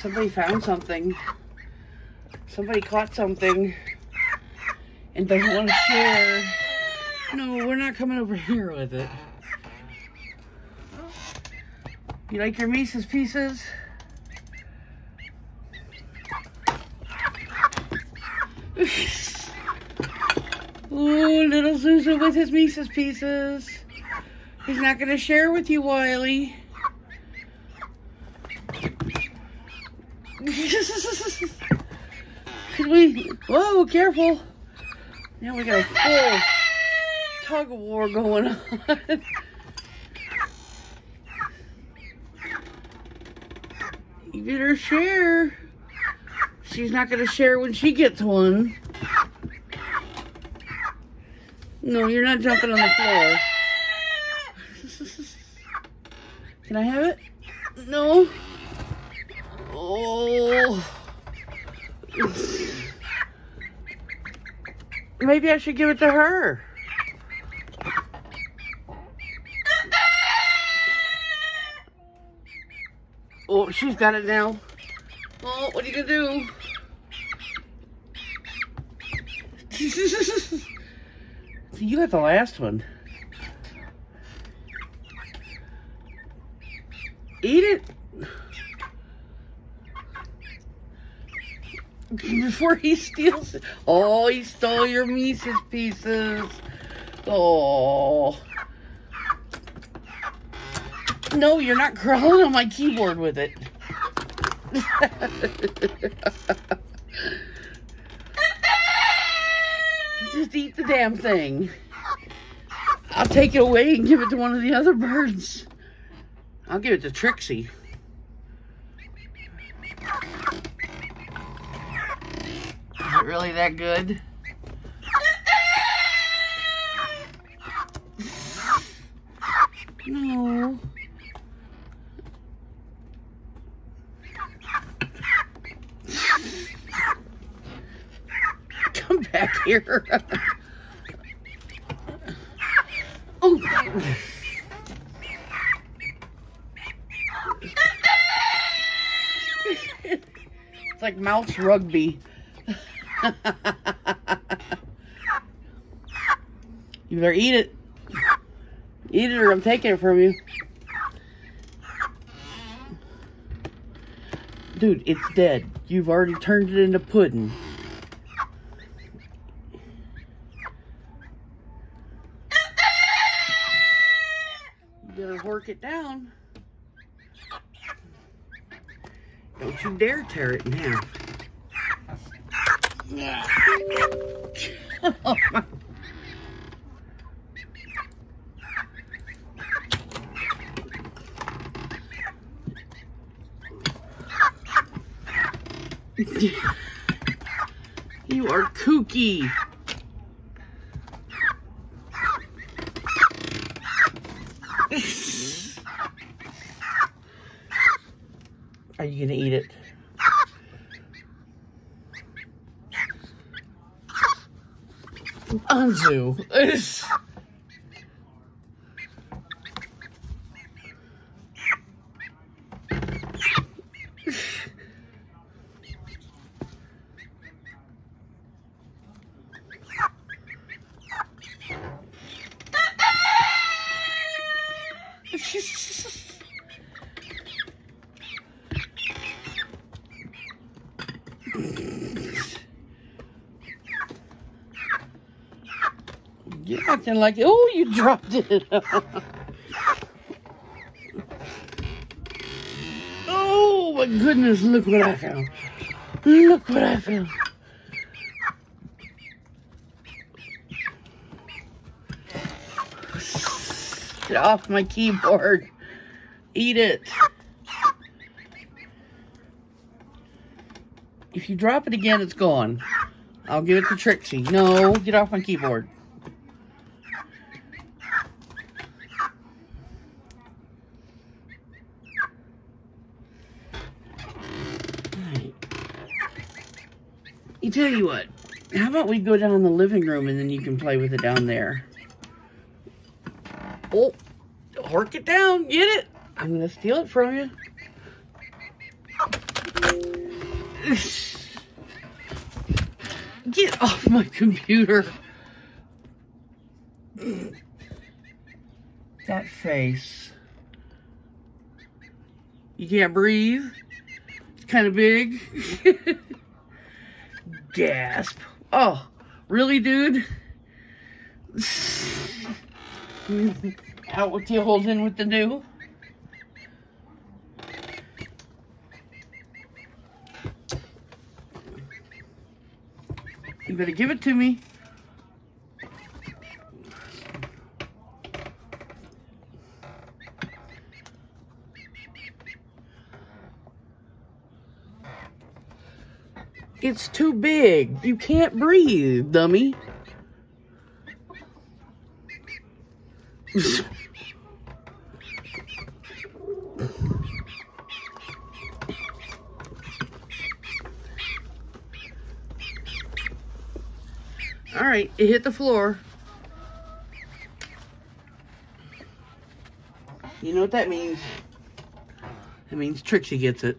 Somebody found something. Somebody caught something and doesn't want to share. No, we're not coming over here with it. You like your Mises pieces? Ooh, little Zuzu with his Mises pieces. He's not going to share with you, Wiley. Could we? Whoa, careful. Now we got a full tug of war going on. you get her share. She's not going to share when she gets one. No, you're not jumping on the floor. Can I have it? No. Oh. Maybe I should give it to her. Oh, she's got it now. Oh, what are you gonna do? you got the last one. Eat it. Before he steals it. Oh, he stole your Mises pieces. Oh. No, you're not crawling on my keyboard with it. Just eat the damn thing. I'll take it away and give it to one of the other birds. I'll give it to Trixie. Is it really that good? No. Come back here. oh. it's like mouse rugby. you better eat it. Eat it or I'm taking it from you. Dude, it's dead. You've already turned it into pudding. You better work it down. Don't you dare tear it in half. You are kooky. Are you gonna eat it? Anzu. You're acting like, oh, you dropped it. oh, my goodness, look what I found. Look what I found. Get off my keyboard. Eat it. If you drop it again, it's gone. I'll give it to Trixie. No, get off my keyboard. You tell you what, how about we go down in the living room and then you can play with it down there. Oh, hork it down, get it. I'm gonna steal it from you. Get off my computer. That face. You can't breathe. It's kind of big. Gasp. Oh, really, dude? Out with the old, in with the new. You better give it to me. It's too big. You can't breathe, dummy. All right, it hit the floor. You know what that means? It means Trixie gets it.